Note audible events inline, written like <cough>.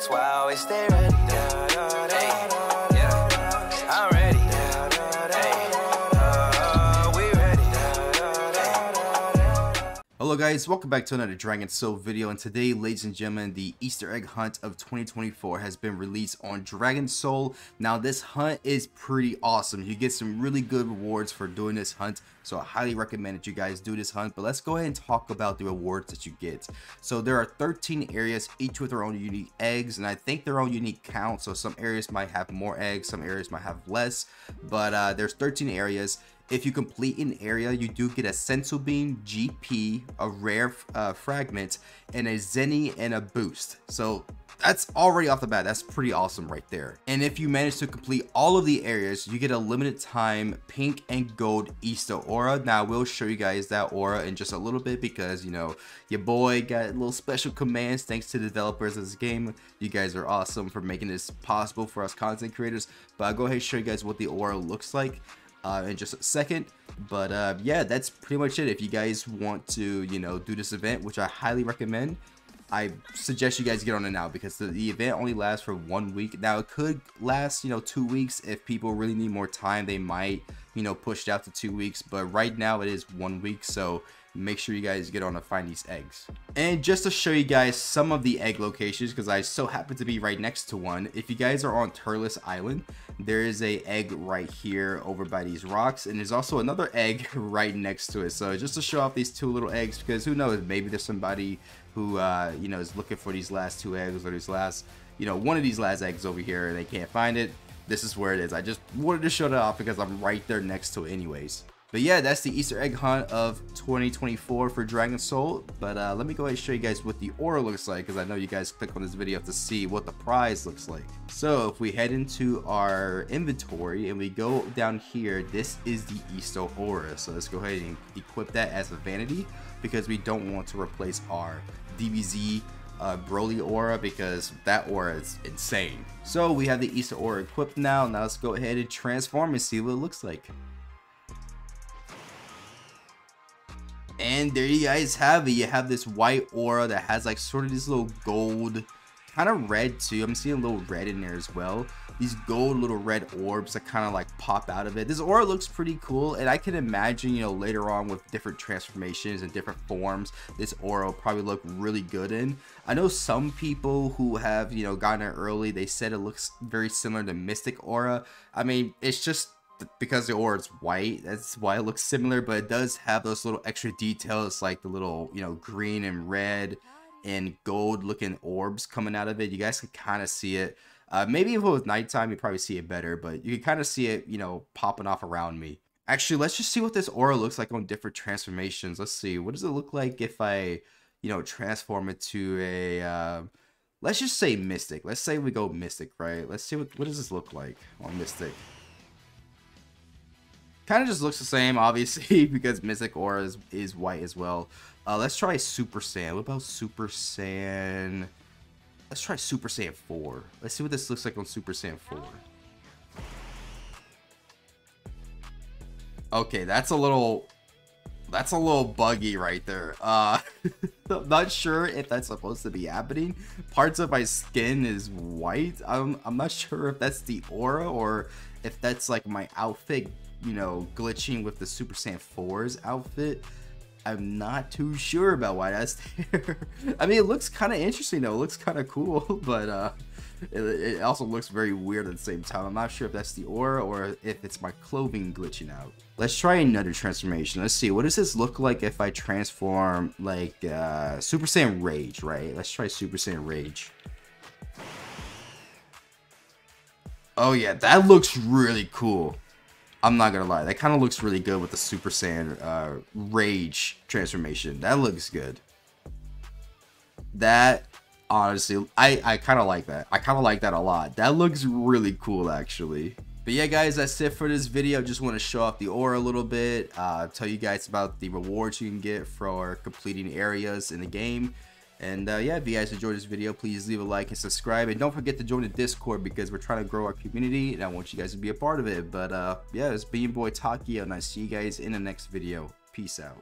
That's why I always stay ready. Hello guys, welcome back to another Dragon Soul video and today ladies and gentlemen the Easter egg hunt of 2024 has been released on Dragon Soul. Now this hunt is pretty awesome. You get some really good rewards for doing this hunt so I highly recommend that you guys do this hunt but let's go ahead and talk about the rewards that you get. So there are 13 areas each with their own unique eggs and I think their own unique count so some areas might have more eggs, some areas might have less but uh, there's 13 areas if you complete an area, you do get a Senzu Bean, GP, a rare uh, fragment, and a Zeni and a boost. So that's already off the bat. That's pretty awesome right there. And if you manage to complete all of the areas, you get a limited time pink and gold Easter aura. Now, we'll show you guys that aura in just a little bit because, you know, your boy got a little special commands thanks to the developers of this game. You guys are awesome for making this possible for us content creators. But I'll go ahead and show you guys what the aura looks like uh, in just a second. But uh, yeah, that's pretty much it. If you guys want to, you know, do this event, which I highly recommend, I suggest you guys get on it now because the, the event only lasts for one week. Now it could last, you know, two weeks. If people really need more time, they might, you know, pushed out to two weeks. But right now it is one week. So make sure you guys get on to find these eggs. And just to show you guys some of the egg locations, because I so happen to be right next to one, if you guys are on Turles Island, there is a egg right here over by these rocks, and there's also another <laughs> egg right next to it. So just to show off these two little eggs, because who knows, maybe there's somebody who, uh, you know, is looking for these last two eggs or these last, you know, one of these last eggs over here, and they can't find it. This is where it is. I just wanted to show that off because I'm right there next to it anyways. But yeah, that's the Easter egg hunt of 2024 for Dragon Soul. But uh, let me go ahead and show you guys what the aura looks like because I know you guys click on this video to see what the prize looks like. So if we head into our inventory and we go down here, this is the Easter aura. So let's go ahead and equip that as a vanity because we don't want to replace our DBZ uh, Broly aura because that aura is insane. So we have the Easter aura equipped now. Now let's go ahead and transform and see what it looks like. And there you guys have it. You have this white aura that has like sort of this little gold, kind of red too. I'm seeing a little red in there as well. These gold little red orbs that kind of like pop out of it. This aura looks pretty cool. And I can imagine, you know, later on with different transformations and different forms, this aura will probably look really good in. I know some people who have, you know, gotten it early, they said it looks very similar to Mystic Aura. I mean, it's just because the ore is white that's why it looks similar but it does have those little extra details like the little you know green and red and gold looking orbs coming out of it. You guys can kind of see it. Uh, maybe if it was nighttime you probably see it better but you can kind of see it you know popping off around me. Actually let's just see what this aura looks like on different transformations. Let's see what does it look like if i you know transform it to a uh, let's just say mystic. Let's say we go mystic right? Let's see what, what does this look like on mystic Kind of just looks the same, obviously, <laughs> because Mystic Aura is, is white as well. Uh, let's try Super Saiyan. What about Super Saiyan? Let's try Super Saiyan 4. Let's see what this looks like on Super Saiyan 4. Okay, that's a little... That's a little buggy right there. Uh, <laughs> I'm not sure if that's supposed to be happening. Parts of my skin is white. I'm, I'm not <laughs> sure if that's the aura or if that's like my outfit you know, glitching with the Super Saiyan 4's outfit. I'm not too sure about why that's <laughs> there. I mean, it looks kind of interesting though. It looks kind of cool, <laughs> but uh, it, it, also looks very weird at the same time. I'm not sure if that's the aura or if it's my clothing glitching out. Let's try another transformation. Let's see. What does this look like if I transform like uh, Super Saiyan Rage, right? Let's try Super Saiyan Rage. Oh yeah, that looks really cool. I'm not gonna lie, that kind of looks really good with the Super Saiyan uh, Rage transformation. That looks good. That honestly, I I kind of like that. I kind of like that a lot. That looks really cool, actually. But yeah, guys, that's it for this video. Just want to show off the aura a little bit, uh, tell you guys about the rewards you can get for completing areas in the game. And uh, yeah, if you guys enjoyed this video, please leave a like and subscribe. And don't forget to join the Discord because we're trying to grow our community and I want you guys to be a part of it. But uh, yeah, it's being boy Takeoi and I see you guys in the next video. Peace out.